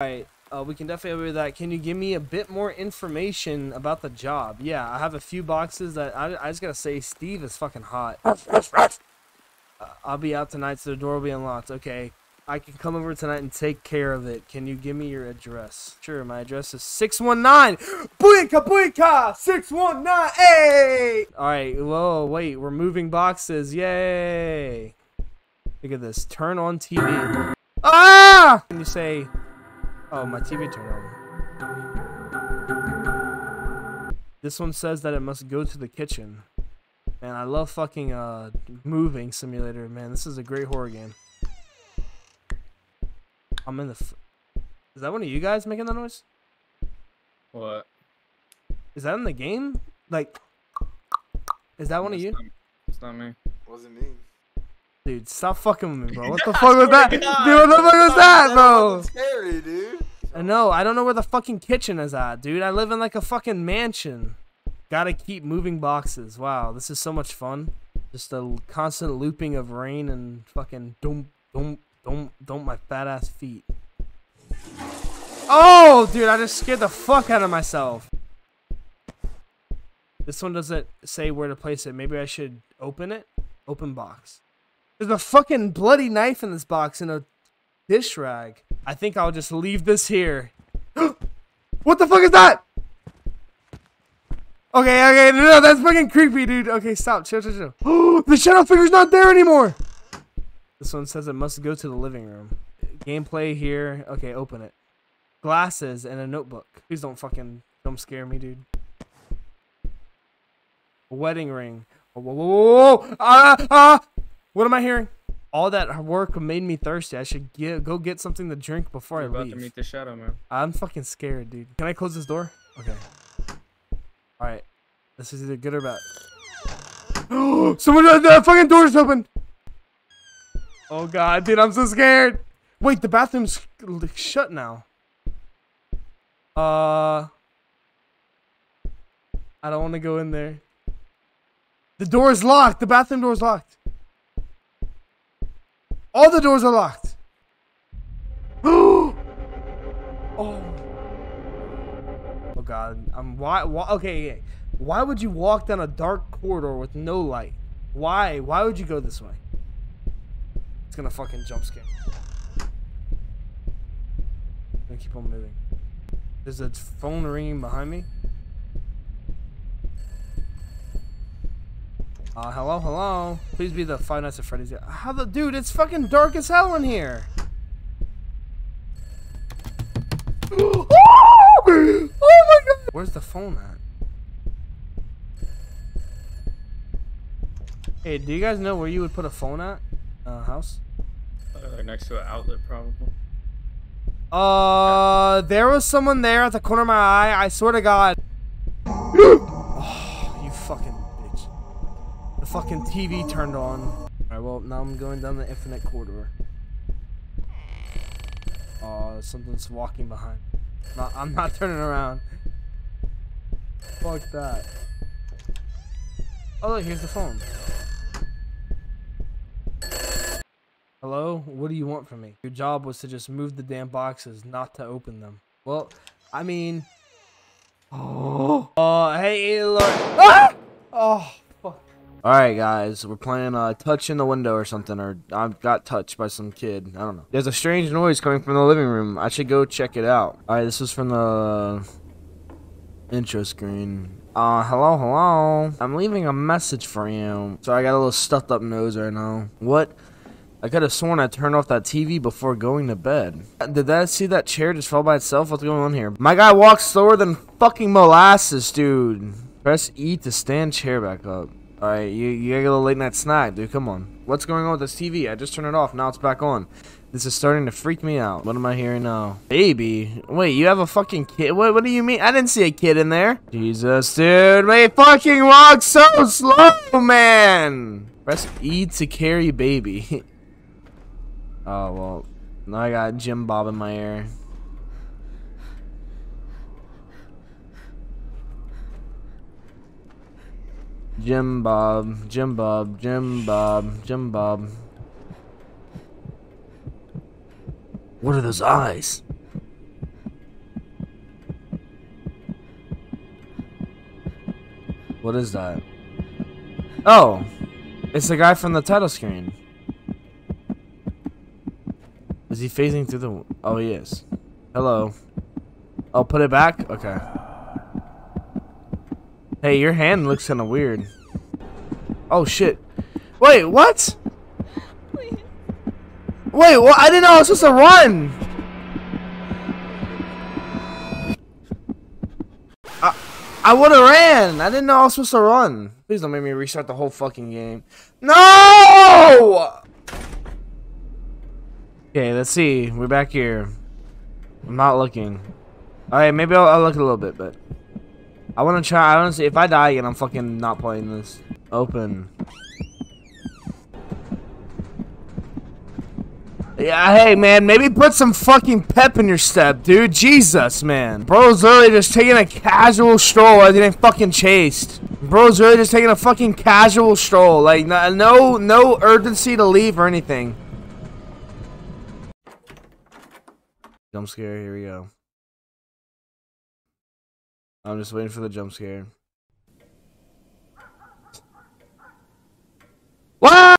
Alright, uh, we can definitely do that. Can you give me a bit more information about the job? Yeah, I have a few boxes that I, I just gotta say, Steve is fucking hot. Uh, I'll be out tonight, so the door will be unlocked. Okay, I can come over tonight and take care of it. Can you give me your address? Sure, my address is 619 Booyaka Booyaka 619 Hey! Alright, whoa, wait, we're moving boxes. Yay! Look at this. Turn on TV. Ah! Can you say Oh, my TV turned on. This one says that it must go to the kitchen. Man, I love fucking uh moving simulator, man. This is a great horror game. I'm in the. F is that one of you guys making that noise? What? Is that in the game? Like, is that one of you? Not, it's not me. Wasn't me. Dude, stop fucking with me, bro. What the oh fuck was that? Dude, what the fuck was that, bro? Scary, dude. I know. I don't know where the fucking kitchen is at, dude. I live in like a fucking mansion. Gotta keep moving boxes. Wow, this is so much fun. Just a constant looping of rain and fucking don't, don't, don't, don't my fat ass feet. Oh, dude, I just scared the fuck out of myself. This one doesn't say where to place it. Maybe I should open it. Open box. There's a fucking bloody knife in this box and a dish rag. I think I'll just leave this here. what the fuck is that? Okay, okay, no, that's fucking creepy, dude. Okay, stop, chill, chill, chill. the shadow figure's not there anymore. This one says it must go to the living room. Gameplay here. Okay, open it. Glasses and a notebook. Please don't fucking don't scare me, dude. A wedding ring. Whoa, whoa, whoa, whoa, Ah, ah. What am I hearing? All that work made me thirsty. I should get go get something to drink before You're I about leave. to meet the shadow man. I'm fucking scared, dude. Can I close this door? Okay. All right. This is either good or bad. Someone, uh, the fucking door's open. Oh god, dude, I'm so scared. Wait, the bathroom's shut now. Uh, I don't want to go in there. The door is locked. The bathroom door is locked. All the doors are locked. oh. Oh god. I'm why, why okay, okay. Why would you walk down a dark corridor with no light? Why? Why would you go this way? It's gonna fucking jump scare. I'm gonna keep on moving. There's a phone ringing behind me. Uh, hello, hello. Please be the Five Nights at Freddy's. How the dude? It's fucking dark as hell in here. oh my god! Where's the phone at? Hey, do you guys know where you would put a phone at? Uh, house? Uh, next to an outlet, probably. Uh, there was someone there at the corner of my eye. I swear to God. fucking TV turned on. Alright, well, now I'm going down the infinite corridor. Oh, something's walking behind. I'm not turning around. Fuck that. Oh, look, here's the phone. Hello? What do you want from me? Your job was to just move the damn boxes, not to open them. Well, I mean... Oh, uh, hey, look. Ah! Oh. Alright, guys. We're playing uh, Touch in the Window or something, or I got touched by some kid. I don't know. There's a strange noise coming from the living room. I should go check it out. Alright, this is from the intro screen. Uh, hello, hello. I'm leaving a message for you. So I got a little stuffed up nose right now. What? I could have sworn I turned off that TV before going to bed. Did that see that chair just fall by itself? What's going on here? My guy walks slower than fucking molasses, dude. Press E to stand chair back up. Alright, you, you gotta a little late night snack, dude. Come on. What's going on with this TV? I just turned it off. Now it's back on. This is starting to freak me out. What am I hearing now? Baby? Wait, you have a fucking kid? What, what do you mean? I didn't see a kid in there. Jesus, dude. They fucking walk so slow, man. Press E to carry baby. Oh, well, now I got Jim Bob in my ear. Jim Bob, Jim Bob, Jim Bob, Jim Bob. What are those eyes? What is that? Oh, it's the guy from the title screen. Is he phasing through the... Oh, he is. Hello. I'll put it back? Okay. Hey, your hand looks kind of weird. Oh shit. Wait, what? Wait, what? I didn't know I was supposed to run. I, I would have ran. I didn't know I was supposed to run. Please don't make me restart the whole fucking game. No! Okay, let's see. We're back here. I'm not looking. Alright, maybe I'll, I'll look a little bit, but... I want to try. I see. If I die again, I'm fucking not playing this. Open. Yeah, hey man, maybe put some fucking pep in your step, dude. Jesus, man. Bro's literally just taking a casual stroll as getting fucking chased. Bro's really just taking a fucking casual stroll. Like, no, no, no urgency to leave or anything. Jump scare, here we go. I'm just waiting for the jump scare. What?